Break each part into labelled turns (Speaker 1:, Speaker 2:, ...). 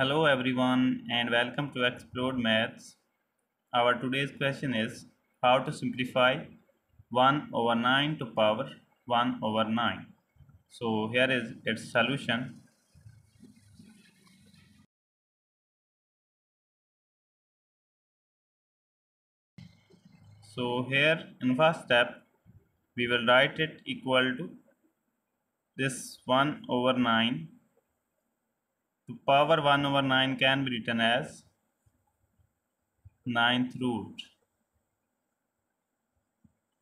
Speaker 1: Hello everyone and welcome to Explored Maths. Our today's question is how to simplify 1 over 9 to power 1 over 9. So here is its solution. So here in first step we will write it equal to this 1 over 9 power 1 over 9 can be written as ninth root.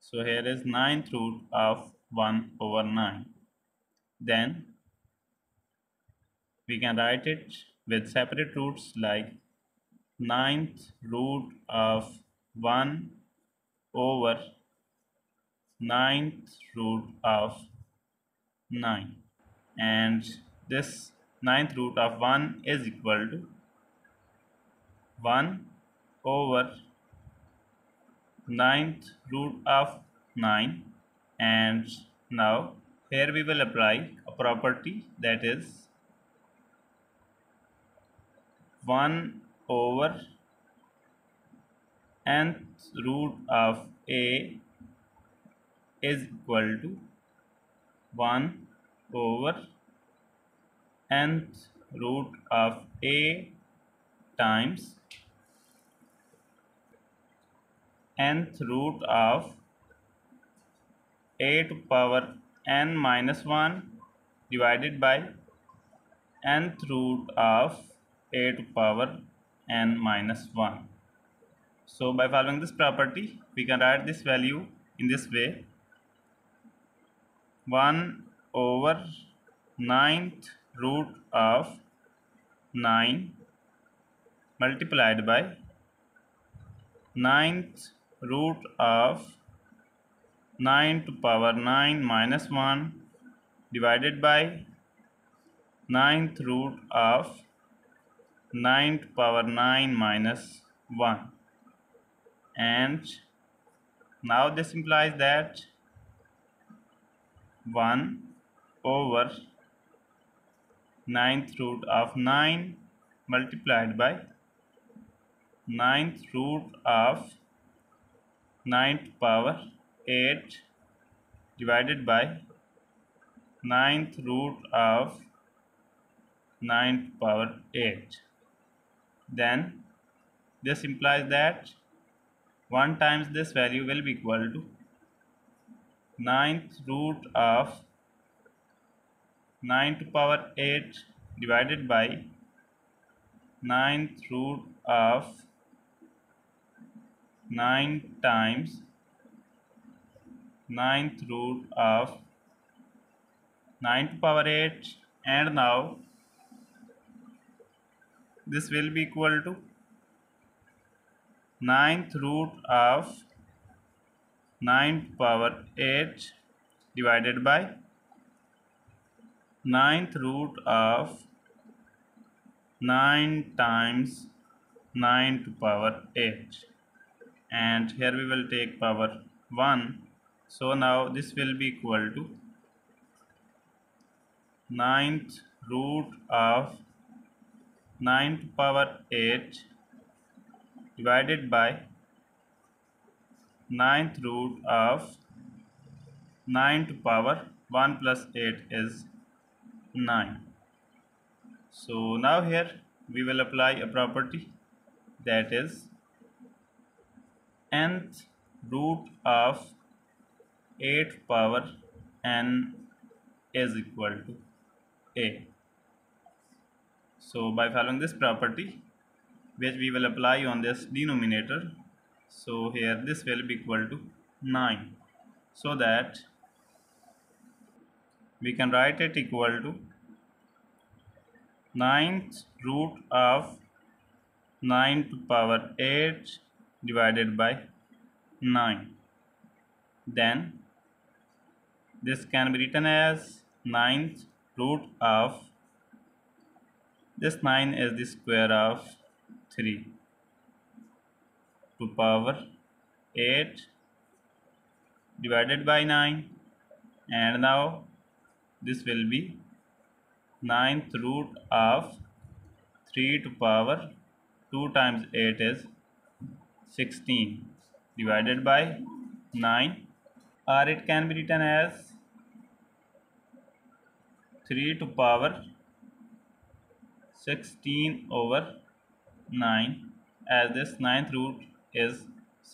Speaker 1: So here is ninth root of 1 over 9. Then we can write it with separate roots like ninth root of 1 over ninth root of 9 and this ninth root of 1 is equal to 1 over ninth root of 9 and now here we will apply a property that is 1 over nth root of a is equal to 1 over nth root of a times nth root of a to power n minus 1 divided by nth root of a to power n minus 1. So by following this property we can write this value in this way 1 over ninth root of 9 multiplied by ninth root of 9 to power 9 minus 1 divided by ninth root of 9 to power 9 minus 1 and now this implies that 1 over ninth root of 9 multiplied by ninth root of ninth power 8 divided by ninth root of ninth power 8 then this implies that 1 times this value will be equal to ninth root of 9 to power 8 divided by ninth root of 9 times ninth root of 9 to power 8 and now this will be equal to ninth root of 9 to power 8 divided by ninth root of 9 times 9 to power 8 and here we will take power 1 so now this will be equal to ninth root of 9 to power 8 divided by ninth root of 9 to power 1 plus 8 is 9 so now here we will apply a property that is nth root of 8 power n is equal to a. So by following this property which we will apply on this denominator so here this will be equal to 9 so that we can write it equal to ninth root of 9 to power 8 divided by 9 then this can be written as ninth root of this 9 is the square of 3 to power 8 divided by 9 and now this will be ninth root of 3 to power 2 times 8 is 16 divided by 9 or it can be written as 3 to power 16 over 9 as this ninth root is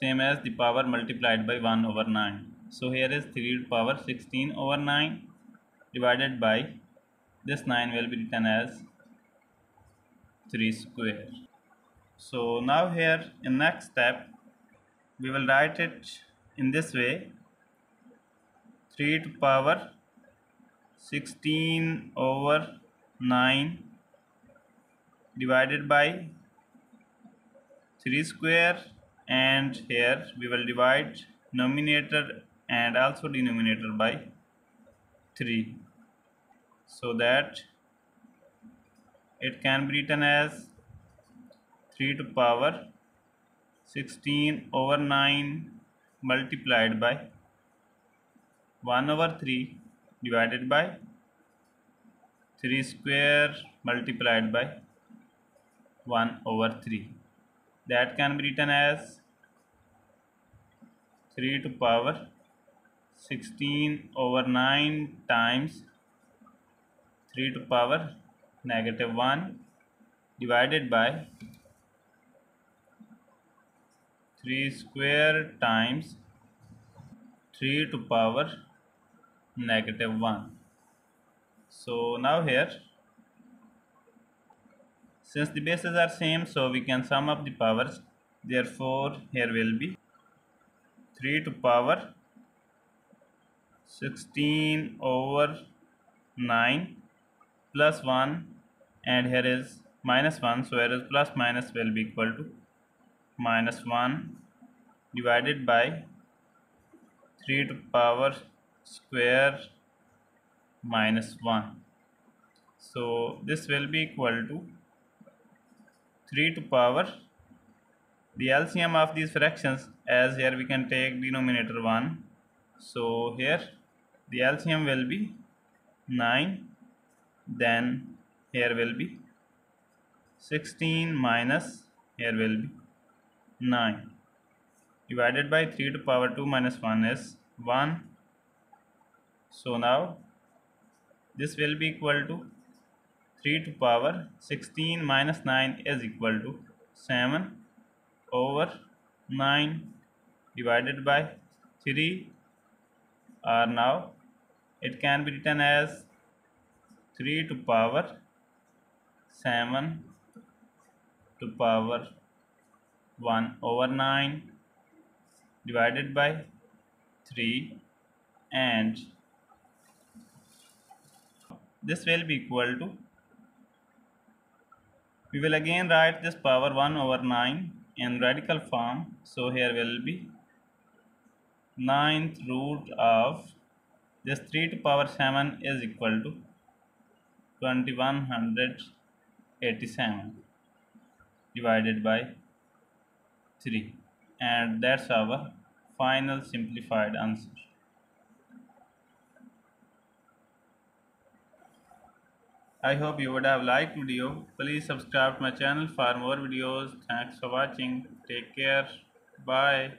Speaker 1: same as the power multiplied by 1 over 9 so here is 3 to power 16 over 9 divided by this 9 will be written as 3 square. So now here in next step we will write it in this way. 3 to power 16 over 9 divided by 3 square. And here we will divide numerator and also denominator by 3 so that it can be written as 3 to power 16 over 9 multiplied by 1 over 3 divided by 3 square multiplied by 1 over 3 that can be written as 3 to power 16 over 9 times 3 to power negative 1 divided by 3 square times 3 to power negative 1 so now here since the bases are same, so we can sum up the powers. Therefore, here will be 3 to power 16 over 9 plus 1 and here is minus 1 so here is plus minus will be equal to minus 1 divided by 3 to power square minus 1 so this will be equal to 3 to power. The LCM of these fractions as here we can take denominator 1 so here the LCM will be 9 then here will be 16 minus here will be 9 divided by 3 to power 2 minus 1 is 1 so now this will be equal to 3 to power 16 minus 9 is equal to 7 over 9 divided by 3 are now it can be written as 3 to power 7 to power 1 over 9 divided by 3 and this will be equal to we will again write this power 1 over 9 in radical form. So here will be ninth root of this 3 to power 7 is equal to 2187 divided by 3 and that's our final simplified answer. I hope you would have liked video. Please subscribe to my channel for more videos. Thanks for watching. Take care. Bye.